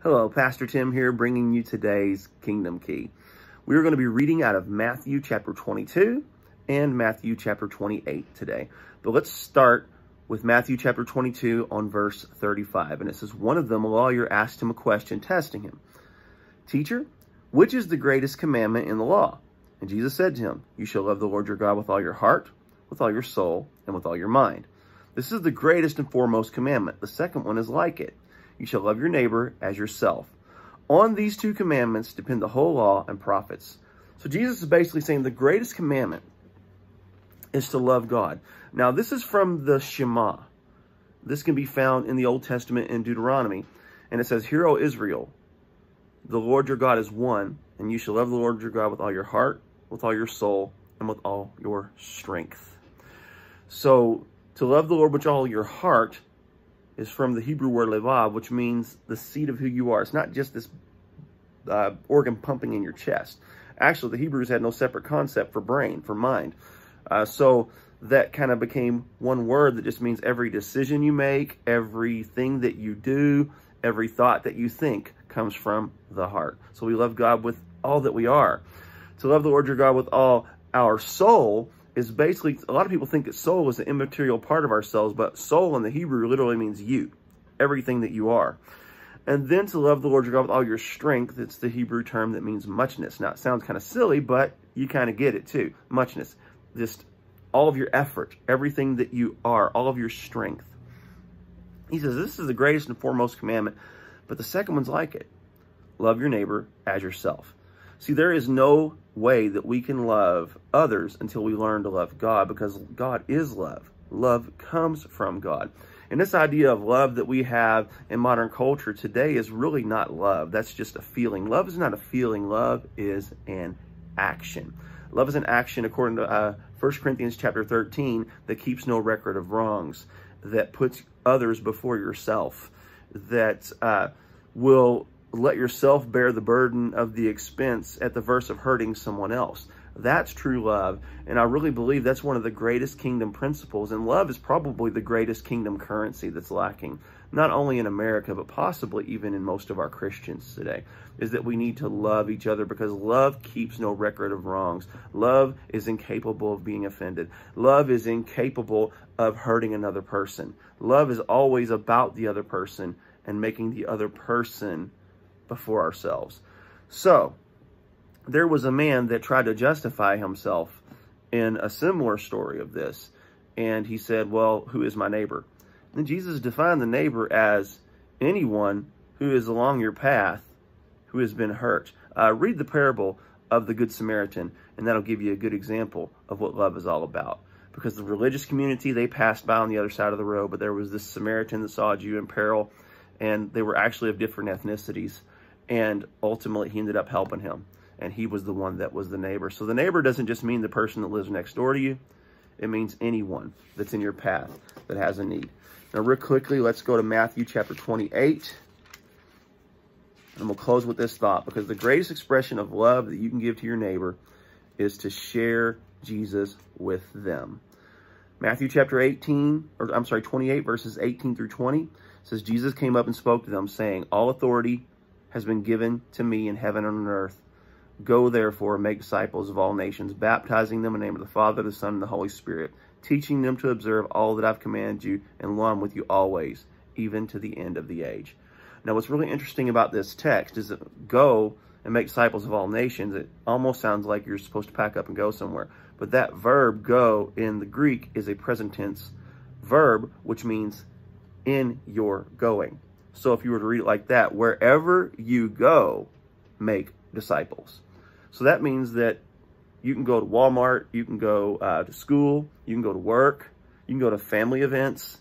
Hello, Pastor Tim here, bringing you today's Kingdom Key. We are going to be reading out of Matthew chapter 22 and Matthew chapter 28 today. But let's start with Matthew chapter 22 on verse 35. And it says, One of them, a lawyer, asked him a question, testing him. Teacher, which is the greatest commandment in the law? And Jesus said to him, You shall love the Lord your God with all your heart, with all your soul, and with all your mind. This is the greatest and foremost commandment. The second one is like it you shall love your neighbor as yourself. On these two commandments depend the whole law and prophets. So Jesus is basically saying the greatest commandment is to love God. Now, this is from the Shema. This can be found in the Old Testament in Deuteronomy. And it says, Hear, O Israel, the Lord your God is one, and you shall love the Lord your God with all your heart, with all your soul, and with all your strength. So, to love the Lord with all your heart is from the Hebrew word levav, which means the seat of who you are. It's not just this uh, organ pumping in your chest. Actually, the Hebrews had no separate concept for brain, for mind. Uh, so that kind of became one word that just means every decision you make, everything that you do, every thought that you think comes from the heart. So we love God with all that we are. To love the Lord your God with all our soul is basically, a lot of people think that soul is an immaterial part of ourselves, but soul in the Hebrew literally means you, everything that you are. And then to love the Lord your God with all your strength, it's the Hebrew term that means muchness. Now, it sounds kind of silly, but you kind of get it too. Muchness, just all of your effort, everything that you are, all of your strength. He says, this is the greatest and foremost commandment, but the second one's like it. Love your neighbor as yourself. See, there is no way that we can love others until we learn to love God because God is love. Love comes from God. And this idea of love that we have in modern culture today is really not love. That's just a feeling. Love is not a feeling. Love is an action. Love is an action according to uh, 1 Corinthians chapter 13 that keeps no record of wrongs, that puts others before yourself, that uh, will let yourself bear the burden of the expense at the verse of hurting someone else. That's true love. And I really believe that's one of the greatest kingdom principles. And love is probably the greatest kingdom currency that's lacking, not only in America, but possibly even in most of our Christians today, is that we need to love each other because love keeps no record of wrongs. Love is incapable of being offended. Love is incapable of hurting another person. Love is always about the other person and making the other person before ourselves. So, there was a man that tried to justify himself in a similar story of this. And he said, well, who is my neighbor? And Jesus defined the neighbor as anyone who is along your path who has been hurt. Uh, read the parable of the Good Samaritan, and that'll give you a good example of what love is all about. Because the religious community, they passed by on the other side of the road, but there was this Samaritan that saw a Jew in peril, and they were actually of different ethnicities. And ultimately, he ended up helping him. And he was the one that was the neighbor. So the neighbor doesn't just mean the person that lives next door to you. It means anyone that's in your path that has a need. Now, real quickly, let's go to Matthew chapter 28. And we'll close with this thought. Because the greatest expression of love that you can give to your neighbor is to share Jesus with them. Matthew chapter 18, or I'm sorry, 28, verses 18 through 20 says, Jesus came up and spoke to them, saying, All authority has been given to me in heaven and on earth. Go therefore and make disciples of all nations, baptizing them in the name of the Father, the Son, and the Holy Spirit, teaching them to observe all that I've commanded you, and lo, I'm with you always, even to the end of the age. Now, what's really interesting about this text is that go and make disciples of all nations, it almost sounds like you're supposed to pack up and go somewhere. But that verb, go, in the Greek is a present tense verb, which means in your going. So if you were to read it like that, wherever you go, make disciples. So that means that you can go to Walmart, you can go uh, to school, you can go to work, you can go to family events,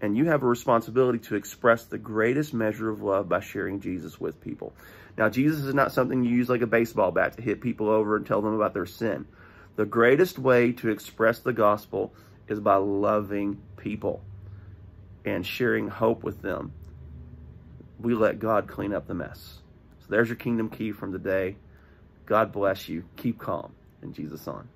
and you have a responsibility to express the greatest measure of love by sharing Jesus with people. Now, Jesus is not something you use like a baseball bat to hit people over and tell them about their sin. The greatest way to express the gospel is by loving people and sharing hope with them we let God clean up the mess. So there's your kingdom key from today. God bless you. Keep calm. In Jesus' on.